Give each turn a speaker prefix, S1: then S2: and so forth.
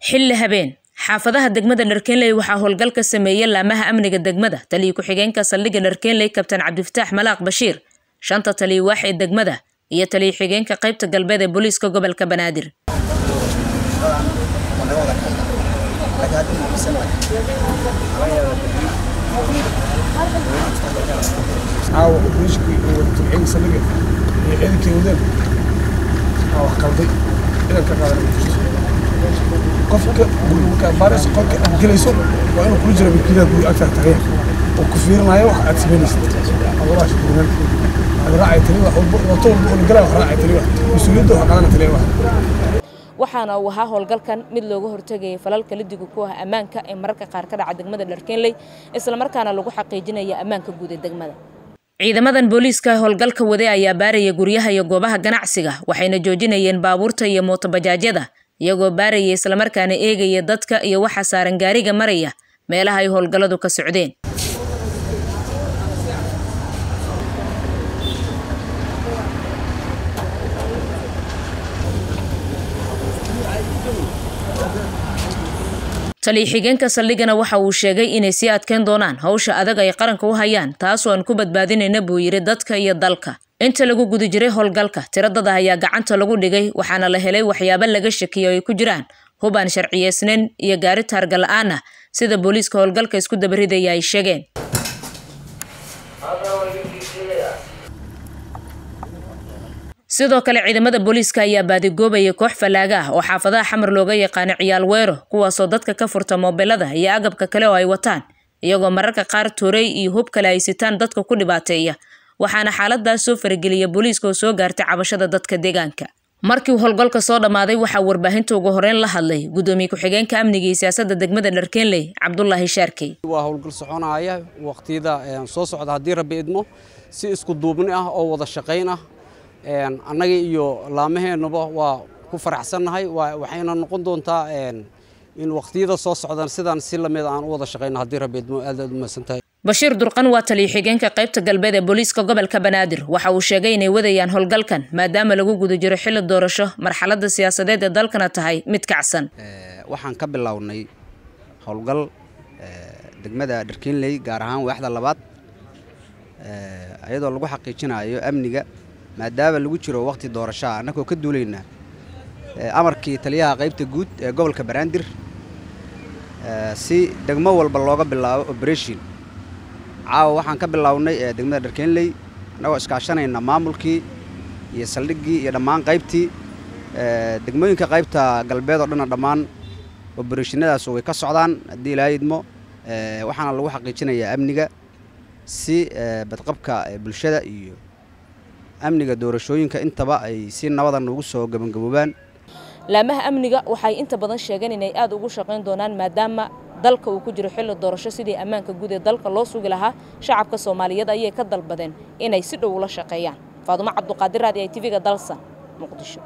S1: حل هبين
S2: حافظها الدقمدة نركين لي وحاول قلك السمية لا مها أمنك الدقمدة. تلي كحجين كسلق نركين لي كابتن عبد الفتاح ملاق بشير. شنطة تلي واحد الدقمدة. Iyo taliyo xigeenka qaybta galbeed ee booliiska gobolka banaadir.
S3: Qofka
S2: waxaana uu ahaa howlgalkan mid looga hortegayay falalka lidiga ku ah ammaanka ee mararka qaar ka dhaca degmada dharkeenley islamarkaana lagu xaqiijinaya ammaanka guud ee degmada. Ciidamadan booliiska howlgalka wade ayaa baaraya guryaha iyo goobaha ganacsiga waxayna joojinayeen baabuurta iyo mootobajaajyada iyagoo baaraya islamarkaana eegaya dadka iyo waxa saaran gaariga maraya meelaha ay howlgalladu ka socdeen taliyo xigeenka saldhigana waxa uu sheegay inay sii adkeyn doonaan hawsha adag ay qaranka u hayaan taasoo aan ku badbaadinayna buu yidhi dadka iyo dalka. Inta lagu guda jiray howlgalka tiradada ayaa gacanta lagu dhigay waxaana la helay waxyaabo laga shakiyo ay ku jiraan. Hubaan sharciyeysnayn iyo gaari taarga la'aan ah sida booliiska howlgalka isku dabaridaya ay sheegeen sidoo kale ciidamada booliiska ayaa baadigoobayay koox fallaaga ah oo xaafadaha xamar looga yaqaano ciyaal weero kuwaasoo dadka ka furta moobelada iyo agabka kale oo ay wataan iyagoo mararka qaar toorey iyo hub kale ay sitaan dadka ku dhibaateeya. Waxaana xaaladaas soo farageliya booliiska oo soo gaartay cabashada dadka deegaanka. Markii howlgalka soo dhammaaday waxaa warbaahinta ugu horeyn la hadlay gudoomiye ku-xigeenka amniga iyo siyaasadda degmada dharkeenley cabdulaahi shaarkey.
S4: Waa howlgal soconaya waqtiyada soo socda haddii rabbi idmo si isku duubni ah oo wada shaqayn ah annaga iyo laamaheennuba waa ku faraxsannahay waxayna noqon doontaa in waqtiyada soo socdaan sidaan si la mid aan u wada shaqayno haddii rabbi aad aad u mahadsantahay
S2: bashiir durqan waa taliyo xigeenka qaybta galbeed ee booliiska gobolka banaadir. Waxa uu sheegay inay wadayaan howlgalkan maadaama lagu guda jiro xilli doorasho marxaladda siyaasadeed ee dalkana tahay mid kacsan.
S5: Waxaan ka bilownay howlgal degmada dharkiinley gaar ahaan waaxda labaad iyadoo lagu xaqiijinayo amniga maadaama lagu jiro waqti doorashaa annagoo ka duulaynaa amarkii taliyaha qaybta guud ee gobolka banaadir si degmo walba looga bilaabo oberation caawa waxaan ka bilownay degmada dharkeenley annagoo iskaashanayna maamulkii iyo saldhiggii iyo dhammaan qaybtii degmooyinka qaybta galbeed oo dhanna dhammaan oberashinadaas way ka socdaan haddii ilaa idmo waxaana lagu xaqiijinayaa amniga si badqabka bulshada iyo amniga doorashooyinka intaba ay si nabadan ugu soo gebangaboobaan
S2: laamaha amniga waxay inta badan sheegeen inay aada ugu shaqayn doonaan maadaama dalka uu ku jiro xilli doorasho sidii ammaanka guud ee dalka loo sugi lahaa shacabka soomaaliyeed ayay ka dalbadeen inay si dhow ula shaqeeyaan. Faadumo cabduqaadir raadi ay tv-ga dalsan muqdisho